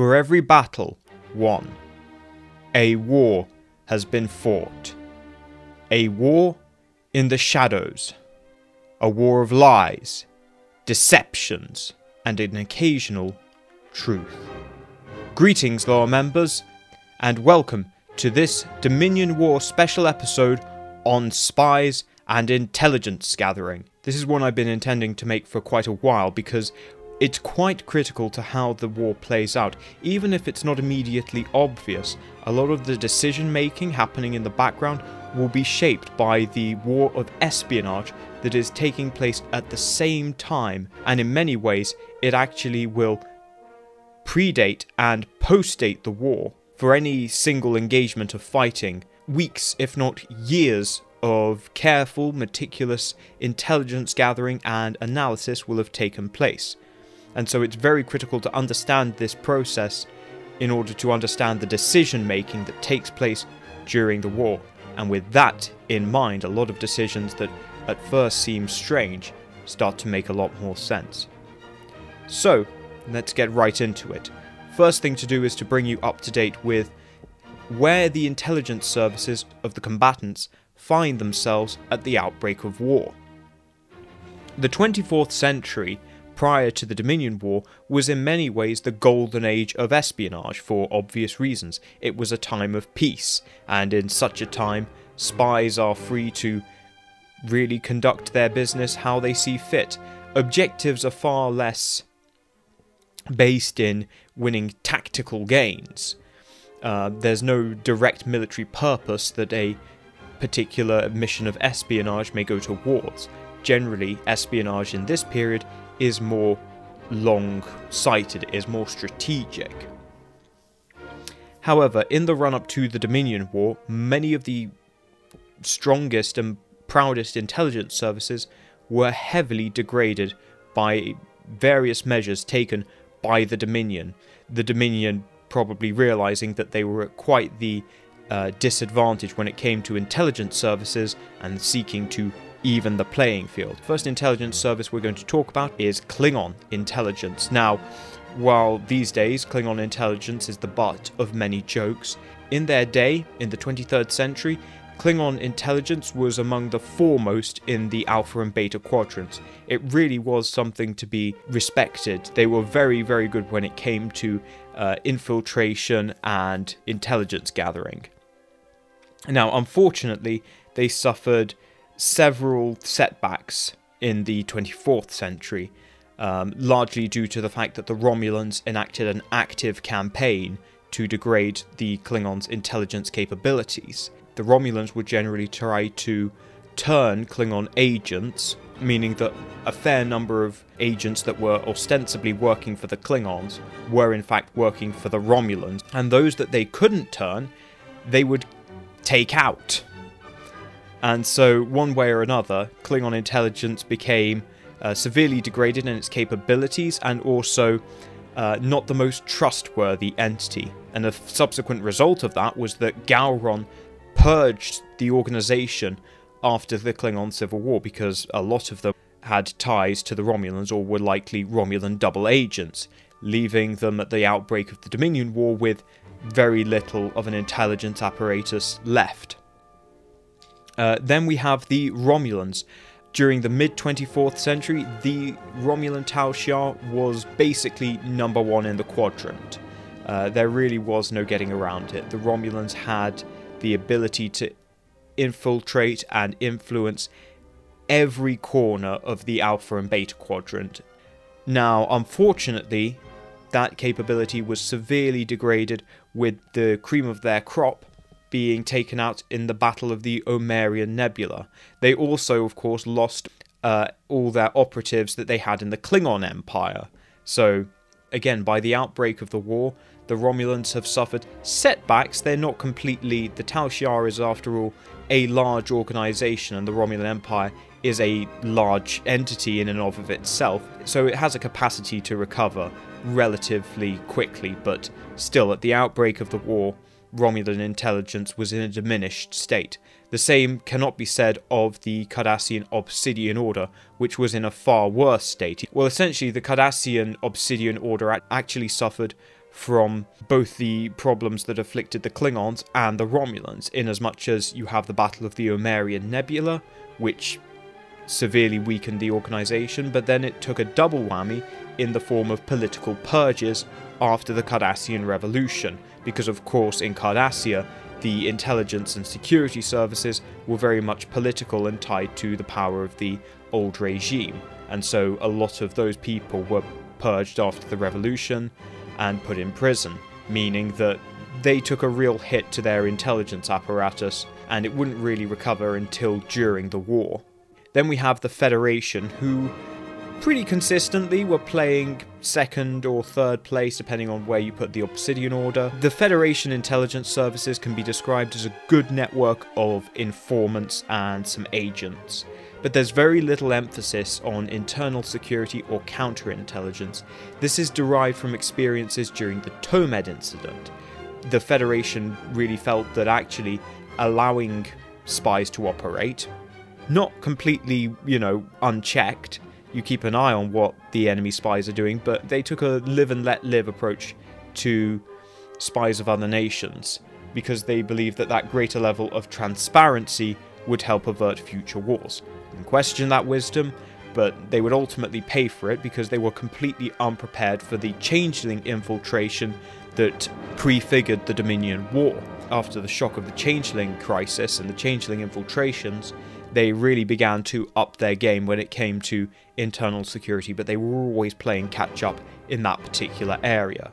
For every battle won, a war has been fought. A war in the shadows. A war of lies, deceptions, and an occasional truth. Greetings, lore members, and welcome to this Dominion War special episode on spies and intelligence gathering. This is one I've been intending to make for quite a while because it's quite critical to how the war plays out. Even if it's not immediately obvious, a lot of the decision making happening in the background will be shaped by the war of espionage that is taking place at the same time, and in many ways, it actually will predate and postdate the war for any single engagement of fighting, weeks, if not years, of careful, meticulous intelligence gathering and analysis will have taken place. And so it's very critical to understand this process in order to understand the decision making that takes place during the war. And with that in mind, a lot of decisions that at first seem strange start to make a lot more sense. So, let's get right into it. First thing to do is to bring you up to date with where the intelligence services of the combatants find themselves at the outbreak of war. The 24th century, prior to the Dominion War, was in many ways the golden age of espionage for obvious reasons. It was a time of peace, and in such a time, spies are free to really conduct their business how they see fit. Objectives are far less based in winning tactical gains. Uh, there's no direct military purpose that a particular mission of espionage may go towards. Generally, espionage in this period is more long sighted, is more strategic. However, in the run up to the Dominion War, many of the strongest and proudest intelligence services were heavily degraded by various measures taken by the Dominion. The Dominion probably realizing that they were at quite the uh, disadvantage when it came to intelligence services and seeking to even the playing field. First intelligence service we're going to talk about is Klingon intelligence. Now, while these days Klingon intelligence is the butt of many jokes, in their day, in the 23rd century, Klingon intelligence was among the foremost in the Alpha and Beta quadrants. It really was something to be respected. They were very, very good when it came to uh, infiltration and intelligence gathering. Now, unfortunately, they suffered several setbacks in the 24th century, um, largely due to the fact that the Romulans enacted an active campaign to degrade the Klingons' intelligence capabilities. The Romulans would generally try to turn Klingon agents, meaning that a fair number of agents that were ostensibly working for the Klingons were in fact working for the Romulans, and those that they couldn't turn, they would take out. And so, one way or another, Klingon intelligence became uh, severely degraded in its capabilities and also uh, not the most trustworthy entity. And the subsequent result of that was that Gowron purged the organization after the Klingon Civil War because a lot of them had ties to the Romulans or were likely Romulan double agents, leaving them at the outbreak of the Dominion War with very little of an intelligence apparatus left. Uh, then we have the Romulans. During the mid 24th century, the Romulan Tal Shiar was basically number one in the quadrant. Uh, there really was no getting around it. The Romulans had the ability to infiltrate and influence every corner of the Alpha and Beta quadrant. Now, unfortunately, that capability was severely degraded with the cream of their crop being taken out in the Battle of the Omarian Nebula. They also, of course, lost uh, all their operatives that they had in the Klingon Empire. So, again, by the outbreak of the war, the Romulans have suffered setbacks. They're not completely. The Tal Shiar is, after all, a large organization, and the Romulan Empire is a large entity in and of itself. So it has a capacity to recover relatively quickly, but still, at the outbreak of the war, Romulan intelligence was in a diminished state. The same cannot be said of the Cardassian Obsidian Order, which was in a far worse state. Well, essentially, the Cardassian Obsidian Order actually suffered from both the problems that afflicted the Klingons and the Romulans, in as much as you have the Battle of the Omarian Nebula, which severely weakened the organization, but then it took a double whammy in the form of political purges after the Cardassian Revolution, because of course in Cardassia the intelligence and security services were very much political and tied to the power of the old regime, and so a lot of those people were purged after the revolution and put in prison, meaning that they took a real hit to their intelligence apparatus and it wouldn't really recover until during the war. Then we have the Federation, who pretty consistently were playing second or third place depending on where you put the Obsidian Order. The Federation intelligence services can be described as a good network of informants and some agents, but there's very little emphasis on internal security or counterintelligence. This is derived from experiences during the Tomed incident. The Federation really felt that actually allowing spies to operate, not completely, you know, unchecked, you keep an eye on what the enemy spies are doing, but they took a live and let live approach to spies of other nations because they believed that that greater level of transparency would help avert future wars. And question that wisdom, but they would ultimately pay for it because they were completely unprepared for the changeling infiltration that prefigured the Dominion War. After the shock of the changeling crisis and the changeling infiltrations, they really began to up their game when it came to internal security, but they were always playing catch up in that particular area.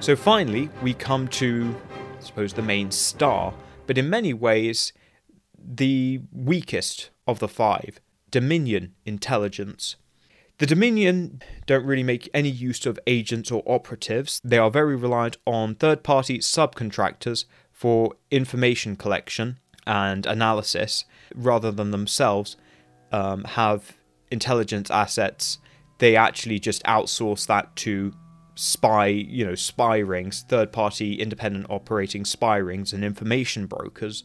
So finally, we come to, I suppose, the main star, but in many ways, the weakest of the five Dominion intelligence. The Dominion don't really make any use of agents or operatives. They are very reliant on third party subcontractors for information collection and analysis rather than themselves um, have intelligence assets. They actually just outsource that to spy, you know, spy rings, third party independent operating spy rings and information brokers,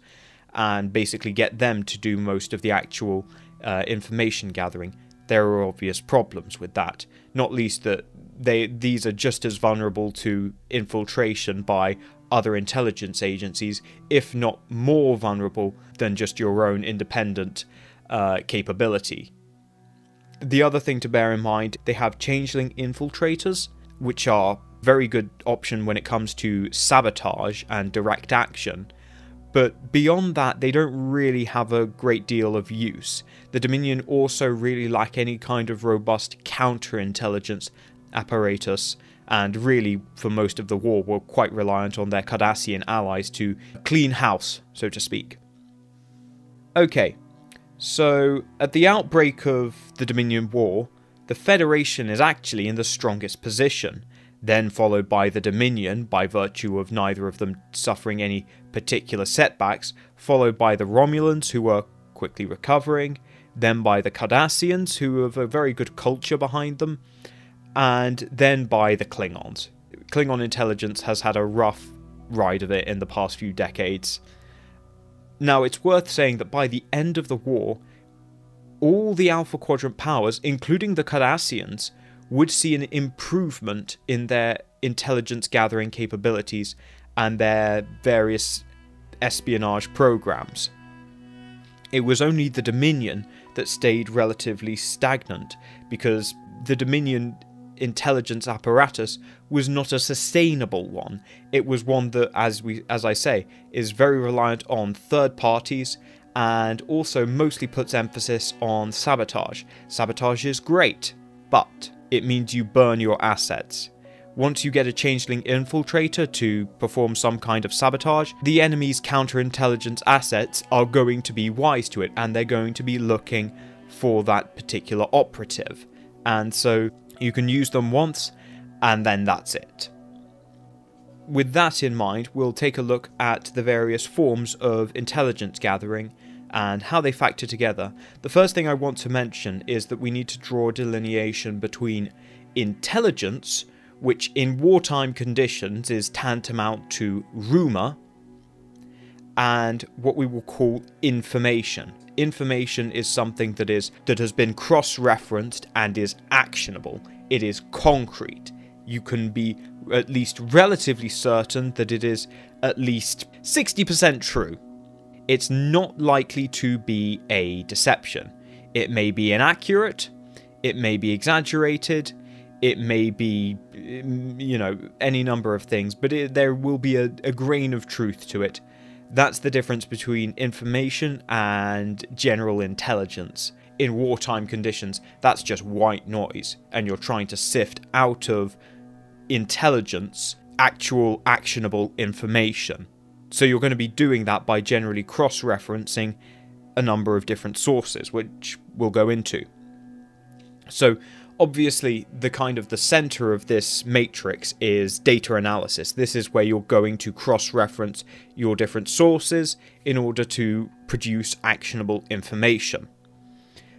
and basically get them to do most of the actual uh, information gathering. There are obvious problems with that, not least that they these are just as vulnerable to infiltration by other intelligence agencies, if not more vulnerable than just your own independent uh, capability. The other thing to bear in mind, they have changeling infiltrators, which are very good option when it comes to sabotage and direct action. But beyond that, they don't really have a great deal of use. The Dominion also really lack any kind of robust counterintelligence apparatus and really for most of the war were quite reliant on their Cardassian allies to clean house, so to speak. Okay, so at the outbreak of the Dominion War, the Federation is actually in the strongest position, then followed by the Dominion by virtue of neither of them suffering any particular setbacks, followed by the Romulans who are quickly recovering, then by the Cardassians who have a very good culture behind them, and then by the Klingons. Klingon intelligence has had a rough ride of it in the past few decades. Now, it's worth saying that by the end of the war, all the Alpha Quadrant powers, including the Cardassians, would see an improvement in their intelligence gathering capabilities and their various espionage programs. It was only the Dominion that stayed relatively stagnant because the Dominion intelligence apparatus was not a sustainable one. It was one that, as we, as I say, is very reliant on third parties and also mostly puts emphasis on sabotage. Sabotage is great, but it means you burn your assets. Once you get a changeling infiltrator to perform some kind of sabotage, the enemy's counterintelligence assets are going to be wise to it and they're going to be looking for that particular operative. And so you can use them once, and then that's it. With that in mind, we'll take a look at the various forms of intelligence gathering and how they factor together. The first thing I want to mention is that we need to draw a delineation between intelligence, which in wartime conditions is tantamount to rumour, and what we will call information information is something that is that has been cross-referenced and is actionable. It is concrete. You can be at least relatively certain that it is at least 60% true. It's not likely to be a deception. It may be inaccurate, it may be exaggerated, it may be, you know, any number of things, but it, there will be a, a grain of truth to it. That's the difference between information and general intelligence. In wartime conditions, that's just white noise, and you're trying to sift out of intelligence actual actionable information. So you're going to be doing that by generally cross referencing a number of different sources, which we'll go into. So obviously the kind of the center of this matrix is data analysis. This is where you're going to cross-reference your different sources in order to produce actionable information.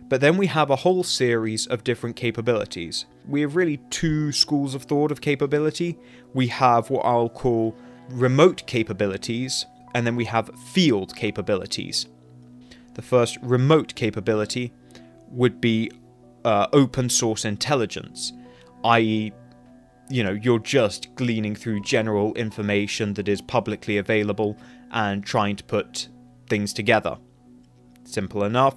But then we have a whole series of different capabilities. We have really two schools of thought of capability. We have what I'll call remote capabilities, and then we have field capabilities. The first remote capability would be uh, open source intelligence, i.e., you know, you're just gleaning through general information that is publicly available and trying to put things together. Simple enough.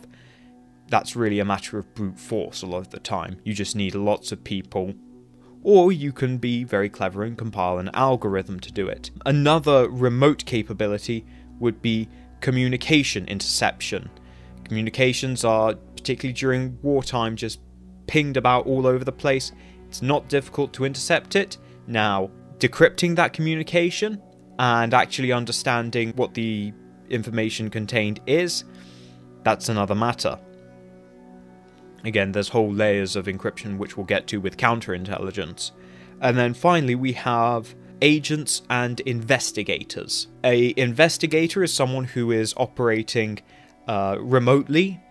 That's really a matter of brute force a lot of the time. You just need lots of people. Or you can be very clever and compile an algorithm to do it. Another remote capability would be communication interception. Communications are particularly during wartime, just pinged about all over the place. It's not difficult to intercept it. Now, decrypting that communication and actually understanding what the information contained is, that's another matter. Again, there's whole layers of encryption which we'll get to with counterintelligence. And then finally, we have agents and investigators. A investigator is someone who is operating uh, remotely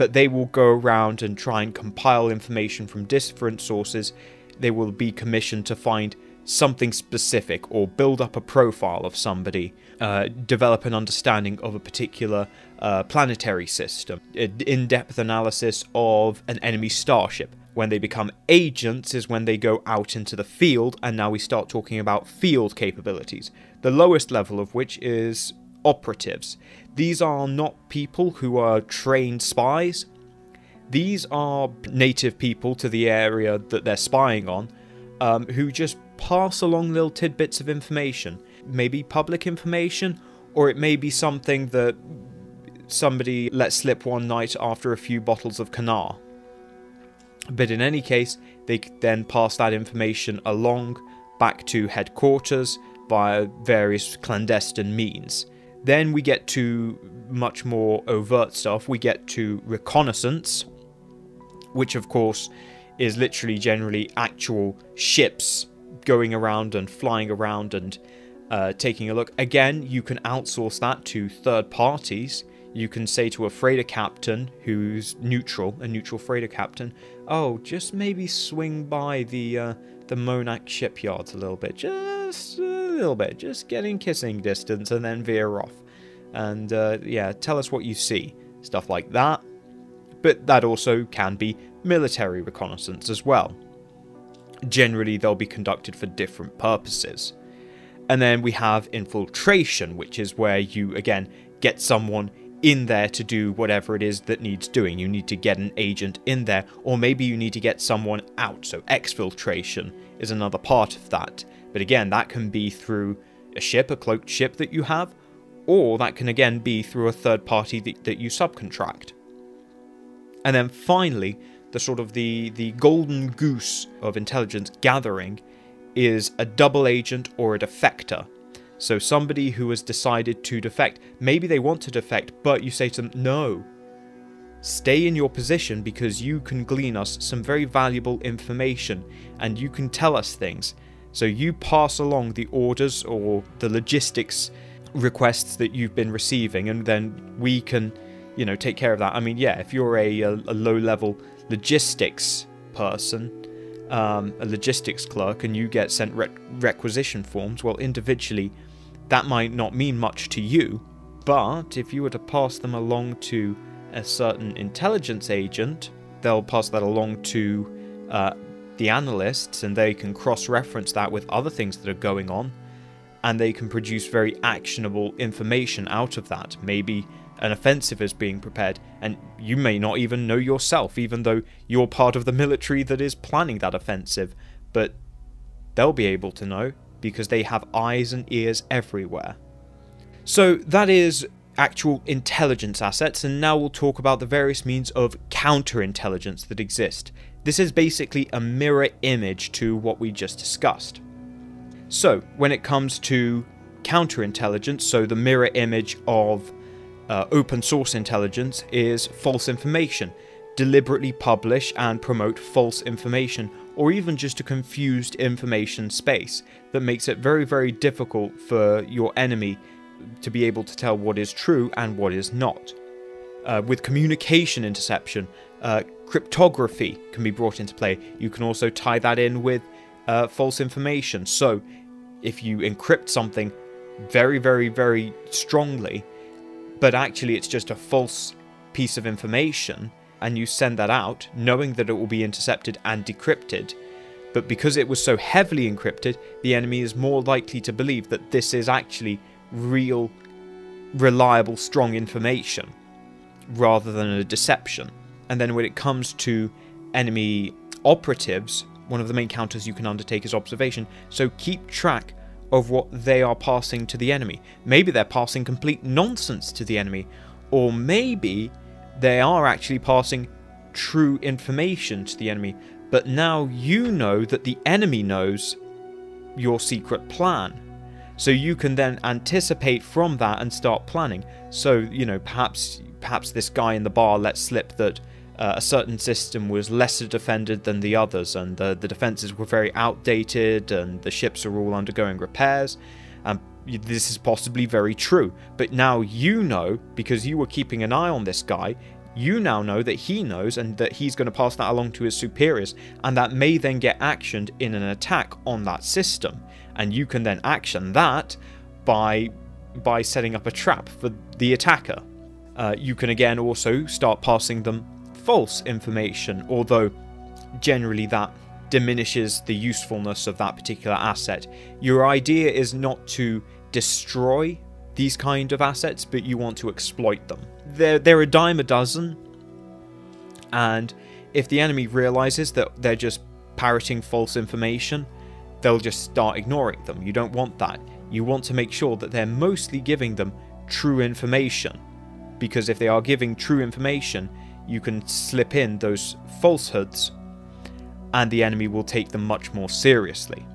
but they will go around and try and compile information from different sources. They will be commissioned to find something specific or build up a profile of somebody, uh, develop an understanding of a particular uh, planetary system, in depth analysis of an enemy starship. When they become agents is when they go out into the field, and now we start talking about field capabilities, the lowest level of which is operatives. These are not people who are trained spies. These are native people to the area that they're spying on um, who just pass along little tidbits of information. Maybe public information, or it may be something that somebody let slip one night after a few bottles of Kanar. But in any case, they then pass that information along back to headquarters via various clandestine means. Then we get to much more overt stuff. We get to reconnaissance, which of course is literally generally actual ships going around and flying around and uh, taking a look. Again, you can outsource that to third parties. You can say to a freighter captain who's neutral, a neutral freighter captain, oh, just maybe swing by the uh, the Monac shipyards a little bit, just a little bit, just get in kissing distance and then veer off. And uh, yeah, tell us what you see, stuff like that. But that also can be military reconnaissance as well. Generally, they'll be conducted for different purposes. And then we have infiltration, which is where you, again, get someone in there to do whatever it is that needs doing. You need to get an agent in there, or maybe you need to get someone out. So exfiltration is another part of that. But again, that can be through a ship, a cloaked ship that you have, or that can again be through a third party that, that you subcontract. And then finally, the sort of the, the golden goose of intelligence gathering is a double agent or a defector. So somebody who has decided to defect, maybe they want to defect, but you say to them, no, stay in your position because you can glean us some very valuable information and you can tell us things. So you pass along the orders or the logistics requests that you've been receiving and then we can, you know, take care of that. I mean, yeah, if you're a, a, low level logistics person, um, a logistics clerk, and you get sent re requisition forms, well, individually, that might not mean much to you, but if you were to pass them along to a certain intelligence agent, they'll pass that along to uh, the analysts and they can cross reference that with other things that are going on and they can produce very actionable information out of that. Maybe an offensive is being prepared, and you may not even know yourself, even though you're part of the military that is planning that offensive. But they'll be able to know because they have eyes and ears everywhere. So that is actual intelligence assets, and now we'll talk about the various means of counterintelligence that exist. This is basically a mirror image to what we just discussed. So, when it comes to counterintelligence, so the mirror image of uh, open source intelligence is false information. Deliberately publish and promote false information, or even just a confused information space that makes it very, very difficult for your enemy to be able to tell what is true and what is not. Uh, with communication interception, uh, cryptography can be brought into play. You can also tie that in with uh, false information. So, if you encrypt something very, very, very strongly, but actually it's just a false piece of information, and you send that out knowing that it will be intercepted and decrypted, but because it was so heavily encrypted, the enemy is more likely to believe that this is actually real, reliable, strong information rather than a deception. And then when it comes to enemy operatives, one of the main counters you can undertake is observation. So keep track of what they are passing to the enemy. Maybe they're passing complete nonsense to the enemy, or maybe they are actually passing true information to the enemy. But now you know that the enemy knows your secret plan. So you can then anticipate from that and start planning. So, you know, perhaps perhaps this guy in the bar let slip that uh, a certain system was lesser defended than the others, and the, the defenses were very outdated, and the ships are all undergoing repairs. And this is possibly very true. But now you know, because you were keeping an eye on this guy, you now know that he knows and that he's going to pass that along to his superiors, and that may then get actioned in an attack on that system. And you can then action that by by setting up a trap for the attacker. Uh, you can again also start passing them false information, although generally that diminishes the usefulness of that particular asset. Your idea is not to destroy these kind of assets, but you want to exploit them. They're, they're a dime a dozen, and if the enemy realizes that they're just parroting false information, they'll just start ignoring them. You don't want that. You want to make sure that they're mostly giving them true information, because if they are giving true information, you can slip in those falsehoods and the enemy will take them much more seriously.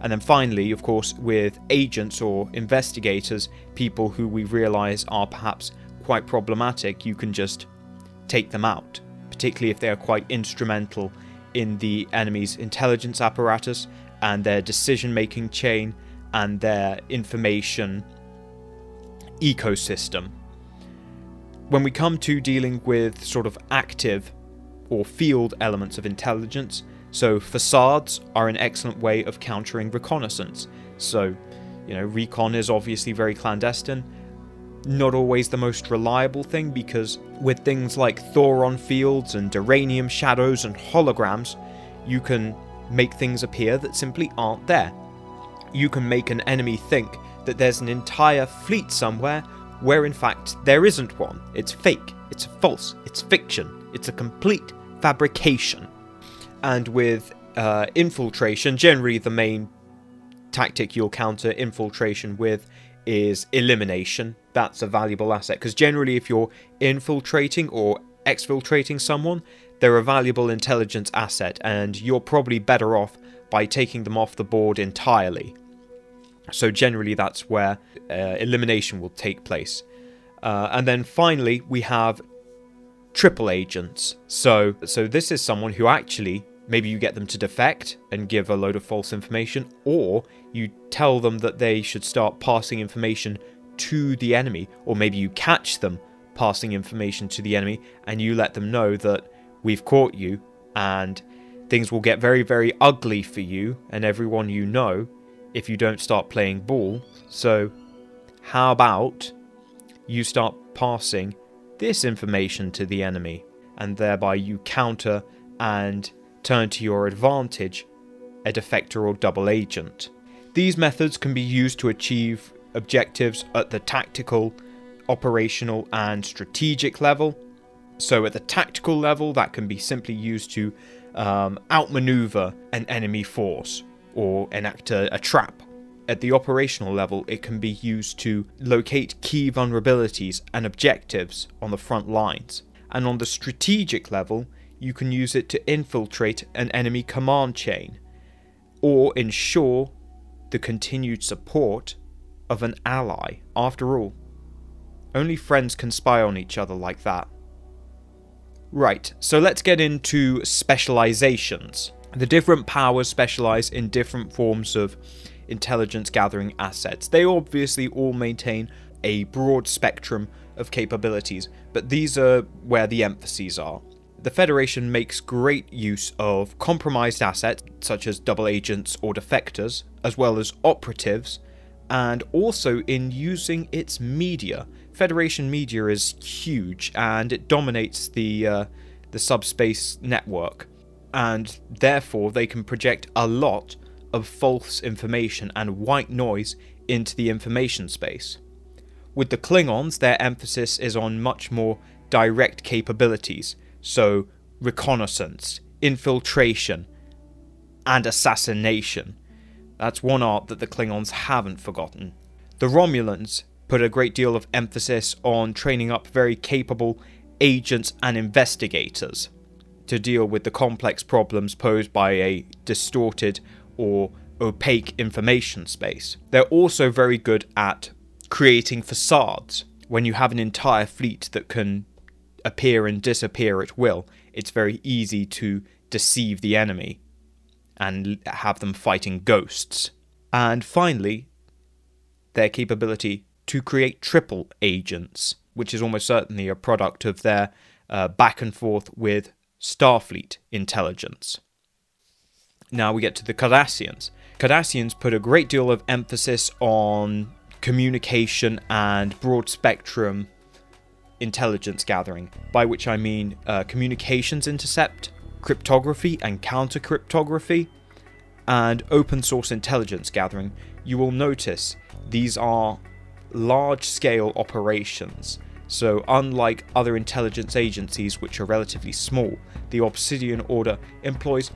And then finally, of course, with agents or investigators, people who we realize are perhaps quite problematic, you can just take them out, particularly if they are quite instrumental in the enemy's intelligence apparatus and their decision making chain and their information ecosystem when we come to dealing with sort of active or field elements of intelligence, so facades are an excellent way of countering reconnaissance. So, you know, recon is obviously very clandestine, not always the most reliable thing because with things like Thoron fields and Duranium shadows and holograms, you can make things appear that simply aren't there. You can make an enemy think that there's an entire fleet somewhere where in fact there isn't one. It's fake, it's false, it's fiction, it's a complete fabrication. And with uh, infiltration, generally the main tactic you'll counter infiltration with is elimination. That's a valuable asset because generally, if you're infiltrating or exfiltrating someone, they're a valuable intelligence asset, and you're probably better off by taking them off the board entirely. So generally that's where uh, elimination will take place. Uh, and then finally we have triple agents. So so this is someone who actually maybe you get them to defect and give a load of false information or you tell them that they should start passing information to the enemy or maybe you catch them passing information to the enemy and you let them know that we've caught you and things will get very very ugly for you and everyone you know if you don't start playing ball. So, how about you start passing this information to the enemy, and thereby you counter and turn to your advantage a defector or double agent. These methods can be used to achieve objectives at the tactical, operational, and strategic level. So, at the tactical level, that can be simply used to um, outmaneuver an enemy force or enact a, a trap. At the operational level, it can be used to locate key vulnerabilities and objectives on the front lines. And on the strategic level, you can use it to infiltrate an enemy command chain or ensure the continued support of an ally. After all, only friends can spy on each other like that. Right, so let's get into specializations. The different powers specialize in different forms of intelligence gathering assets. They obviously all maintain a broad spectrum of capabilities, but these are where the emphases are. The Federation makes great use of compromised assets, such as double agents or defectors, as well as operatives, and also in using its media. Federation media is huge and it dominates the uh, the subspace network, and therefore they can project a lot of false information and white noise into the information space. With the Klingons, their emphasis is on much more direct capabilities, so reconnaissance, infiltration, and assassination. That's one art that the Klingons haven't forgotten. The Romulans put a great deal of emphasis on training up very capable agents and investigators to deal with the complex problems posed by a distorted or opaque information space. They're also very good at creating facades. When you have an entire fleet that can appear and disappear at will, it's very easy to deceive the enemy and have them fighting ghosts. And finally, their capability to create triple agents, which is almost certainly a product of their uh, back and forth with Starfleet intelligence. Now we get to the Cardassians. Cardassians put a great deal of emphasis on communication and broad spectrum intelligence gathering, by which I mean uh, communications intercept, cryptography and counter cryptography, and open source intelligence gathering. You will notice these are large scale operations. So, unlike other intelligence agencies which are relatively small, the Obsidian Order employs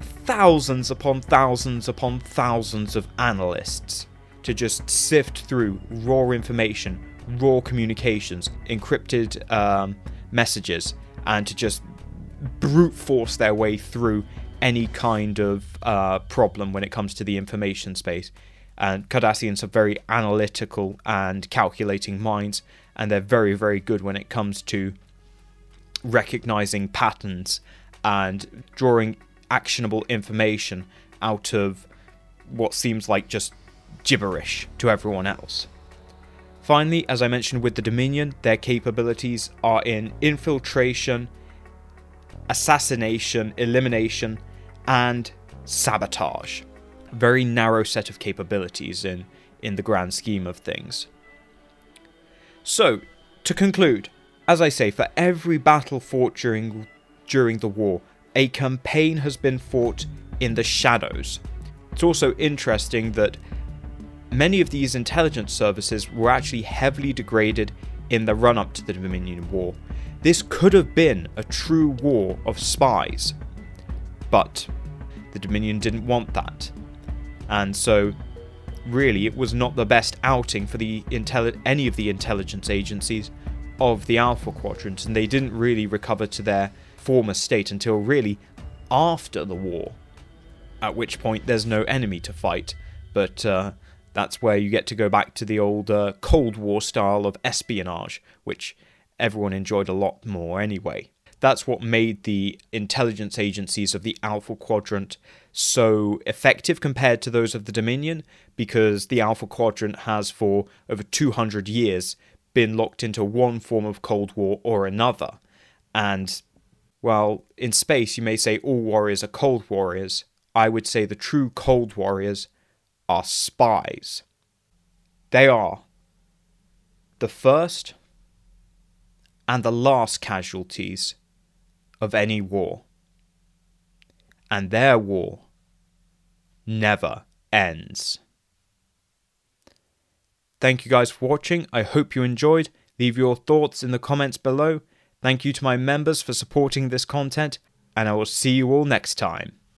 thousands upon thousands upon thousands of analysts to just sift through raw information, raw communications, encrypted um, messages, and to just brute force their way through any kind of uh, problem when it comes to the information space. And Cardassians are very analytical and calculating minds, and they're very, very good when it comes to recognizing patterns and drawing actionable information out of what seems like just gibberish to everyone else. Finally, as I mentioned with the Dominion, their capabilities are in infiltration, assassination, elimination, and sabotage. Very narrow set of capabilities in, in the grand scheme of things. So, to conclude, as I say, for every battle fought during, during the war, a campaign has been fought in the shadows. It's also interesting that many of these intelligence services were actually heavily degraded in the run up to the Dominion War. This could have been a true war of spies, but the Dominion didn't want that. And so, really, it was not the best outing for the any of the intelligence agencies of the Alpha Quadrant, and they didn't really recover to their former state until really after the war, at which point there's no enemy to fight. But uh, that's where you get to go back to the old uh, Cold War style of espionage, which everyone enjoyed a lot more anyway. That's what made the intelligence agencies of the Alpha Quadrant so effective compared to those of the Dominion, because the Alpha Quadrant has for over 200 years been locked into one form of Cold War or another. And while in space you may say all warriors are Cold Warriors, I would say the true Cold Warriors are spies. They are the first and the last casualties of any war. and their war never ends. Thank you guys for watching. I hope you enjoyed. Leave your thoughts in the comments below. Thank you to my members for supporting this content, and I will see you all next time.